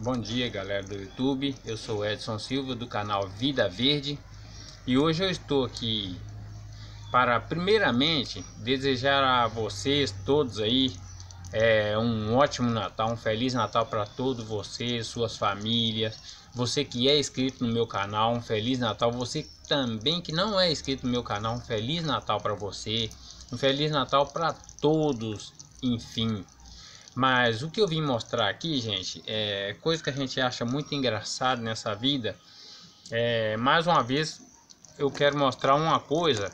Bom dia galera do YouTube, eu sou Edson Silva do canal Vida Verde. E hoje eu estou aqui para primeiramente desejar a vocês todos aí é, um ótimo Natal, um Feliz Natal para todos vocês, suas famílias, você que é inscrito no meu canal, um Feliz Natal, você também que não é inscrito no meu canal, um Feliz Natal para você, um Feliz Natal para todos, enfim. Mas o que eu vim mostrar aqui, gente, é coisa que a gente acha muito engraçado nessa vida. É, mais uma vez, eu quero mostrar uma coisa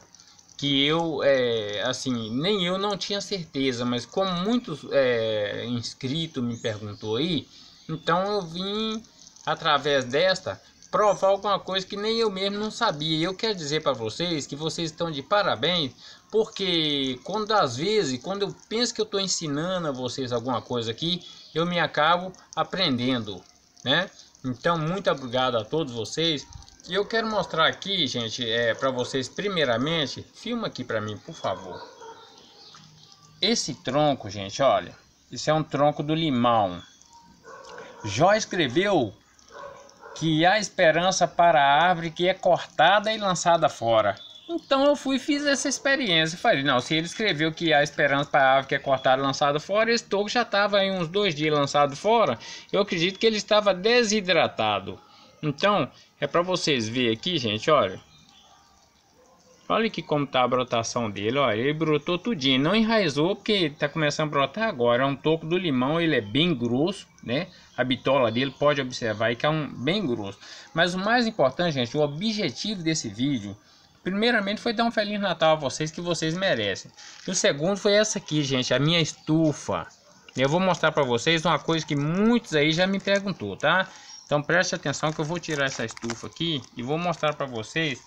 que eu, é, assim, nem eu não tinha certeza, mas como muitos é, inscritos me perguntou aí, então eu vim através desta provar alguma coisa que nem eu mesmo não sabia. Eu quero dizer para vocês que vocês estão de parabéns, porque quando às vezes, quando eu penso que eu estou ensinando a vocês alguma coisa aqui, eu me acabo aprendendo, né? Então, muito obrigado a todos vocês. E eu quero mostrar aqui, gente, é, para vocês, primeiramente, filma aqui para mim, por favor. Esse tronco, gente, olha, isso é um tronco do limão. Jó escreveu que há esperança para a árvore que é cortada e lançada fora. Então eu fui fiz essa experiência. Falei, não, se ele escreveu que há esperança para a árvore que é cortada e lançada fora, esse toco já estava em uns dois dias lançado fora. Eu acredito que ele estava desidratado. Então, é para vocês verem aqui, gente, olha. Olha aqui como tá a brotação dele, olha, ele brotou tudinho, não enraizou porque tá começando a brotar agora, é um toco do limão, ele é bem grosso, né? A bitola dele pode observar que é um bem grosso. Mas o mais importante, gente, o objetivo desse vídeo, primeiramente foi dar um Feliz Natal a vocês que vocês merecem. E o segundo foi essa aqui, gente, a minha estufa. Eu vou mostrar para vocês uma coisa que muitos aí já me perguntou, tá? Então preste atenção que eu vou tirar essa estufa aqui e vou mostrar para vocês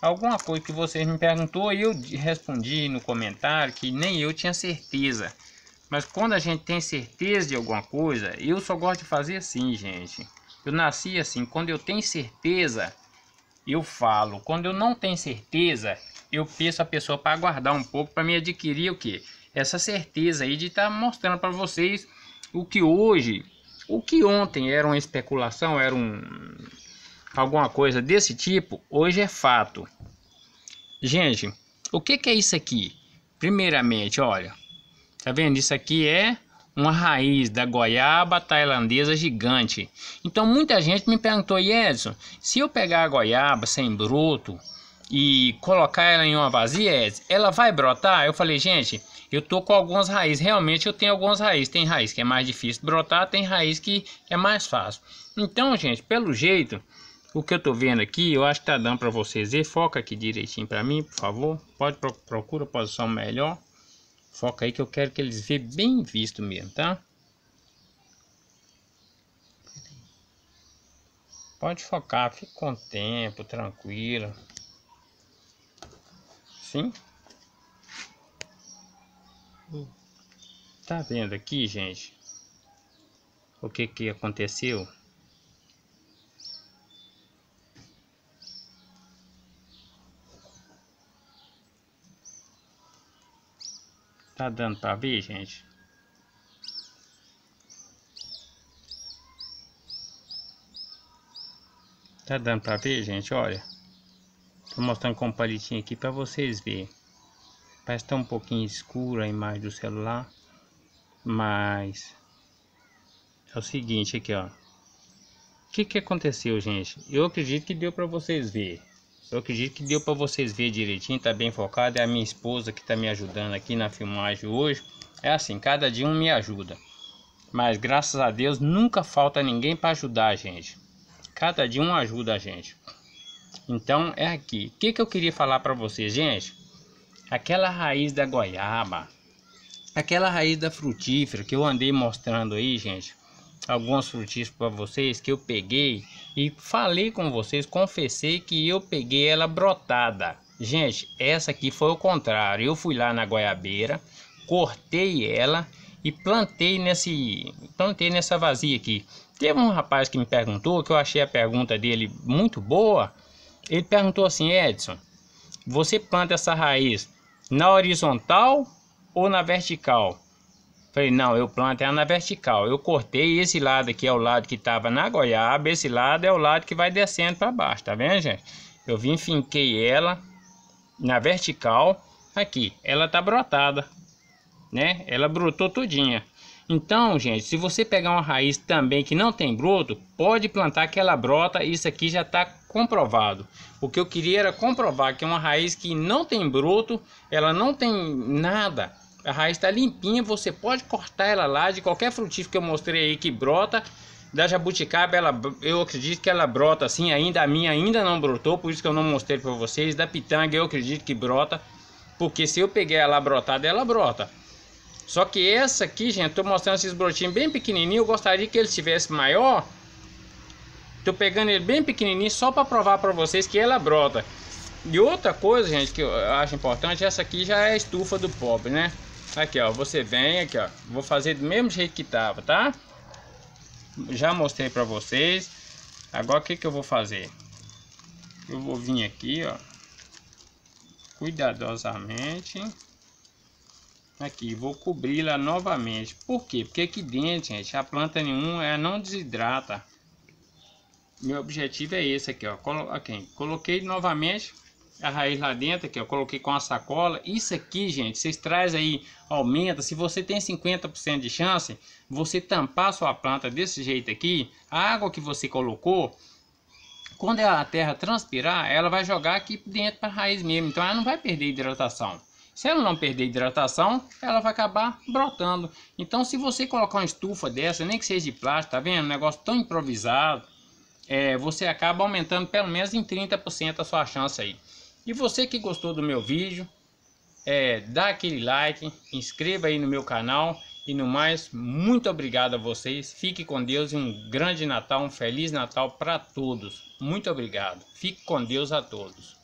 alguma coisa que vocês me perguntou e eu respondi no comentário que nem eu tinha certeza. Mas quando a gente tem certeza de alguma coisa, eu só gosto de fazer assim, gente. Eu nasci assim, quando eu tenho certeza, eu falo. Quando eu não tenho certeza, eu peço a pessoa para aguardar um pouco para me adquirir o que? Essa certeza aí de estar tá mostrando para vocês o que hoje, o que ontem era uma especulação, era um alguma coisa desse tipo, hoje é fato. Gente, o que, que é isso aqui? Primeiramente, olha, tá vendo? Isso aqui é uma raiz da goiaba tailandesa gigante. Então muita gente me perguntou, Edson, se eu pegar a goiaba sem broto e colocar ela em uma vazia, ela vai brotar? Eu falei, gente, eu tô com algumas raízes, realmente eu tenho algumas raízes. Tem raiz que é mais difícil brotar, tem raiz que é mais fácil. Então, gente, pelo jeito, o que eu tô vendo aqui, eu acho que tá dando para vocês ver. Foca aqui direitinho para mim, por favor. Pode procura posição melhor. Foca aí que eu quero que eles vejam bem visto mesmo, tá? Pode focar, fique com tempo, tranquilo. Sim? Tá vendo aqui, gente? O que que aconteceu? Tá dando pra ver, gente? Tá dando pra ver, gente? Olha. Tô mostrando com um palitinho aqui pra vocês verem. Parece que tá um pouquinho escura a imagem do celular. Mas... É o seguinte aqui, ó. O que que aconteceu, gente? Eu acredito que deu pra vocês verem. Eu acredito que deu para vocês ver direitinho, tá bem focado. É a minha esposa que tá me ajudando aqui na filmagem hoje. É assim, cada dia um me ajuda. Mas graças a Deus nunca falta ninguém para ajudar a gente. Cada dia um ajuda a gente. Então é aqui. O que, que eu queria falar para vocês, gente? Aquela raiz da goiaba, aquela raiz da frutífera que eu andei mostrando aí, gente algumas frutíferas para vocês que eu peguei e falei com vocês, confessei que eu peguei ela brotada. Gente, essa aqui foi o contrário. Eu fui lá na goiabeira, cortei ela e plantei nesse plantei nessa vazia aqui. Teve um rapaz que me perguntou, que eu achei a pergunta dele muito boa. Ele perguntou assim: "Edson, você planta essa raiz na horizontal ou na vertical?" Falei, não, eu planto ela na vertical. Eu cortei esse lado aqui é o lado que estava na goiaba, esse lado é o lado que vai descendo para baixo, tá vendo, gente? Eu vim finquei ela na vertical, aqui, ela tá brotada, né? Ela brotou tudinha. Então, gente, se você pegar uma raiz também que não tem broto, pode plantar que ela brota, isso aqui já está comprovado. O que eu queria era comprovar que uma raiz que não tem broto, ela não tem nada, a raiz está limpinha, você pode cortar ela lá de qualquer frutífero que eu mostrei aí que brota. Da jabuticaba, ela, eu acredito que ela brota assim, ainda a minha ainda não brotou, por isso que eu não mostrei para vocês. Da pitanga eu acredito que brota, porque se eu peguei ela brotada, ela brota. Só que essa aqui, gente, tô mostrando esses brotinhos bem pequenininhos, eu gostaria que ele tivesse maior. Tô pegando ele bem pequenininho só para provar para vocês que ela brota. E outra coisa, gente, que eu acho importante, essa aqui já é a estufa do pobre, né? Aqui, ó, você vem aqui, ó. Vou fazer do mesmo jeito que tava, tá? Já mostrei pra vocês. Agora, o que que eu vou fazer? Eu vou vir aqui, ó. Cuidadosamente. Aqui, vou cobri-la novamente. Por quê? Porque aqui dentro, gente, a planta nenhuma ela não desidrata. Meu objetivo é esse aqui, ó. Colo aqui, coloquei novamente a raiz lá dentro aqui, eu coloquei com a sacola. Isso aqui, gente, vocês trazem aí, aumenta. Se você tem 50% de chance, você tampar sua planta desse jeito aqui, a água que você colocou, quando a terra transpirar, ela vai jogar aqui dentro para a raiz mesmo. Então ela não vai perder hidratação. Se ela não perder hidratação, ela vai acabar brotando. Então se você colocar uma estufa dessa, nem que seja de plástico, tá vendo? Um negócio tão improvisado, é, você acaba aumentando pelo menos em 30% a sua chance aí. E você que gostou do meu vídeo, é, dá aquele like, inscreva aí no meu canal e no mais, muito obrigado a vocês. Fique com Deus e um grande Natal, um Feliz Natal para todos. Muito obrigado. Fique com Deus a todos.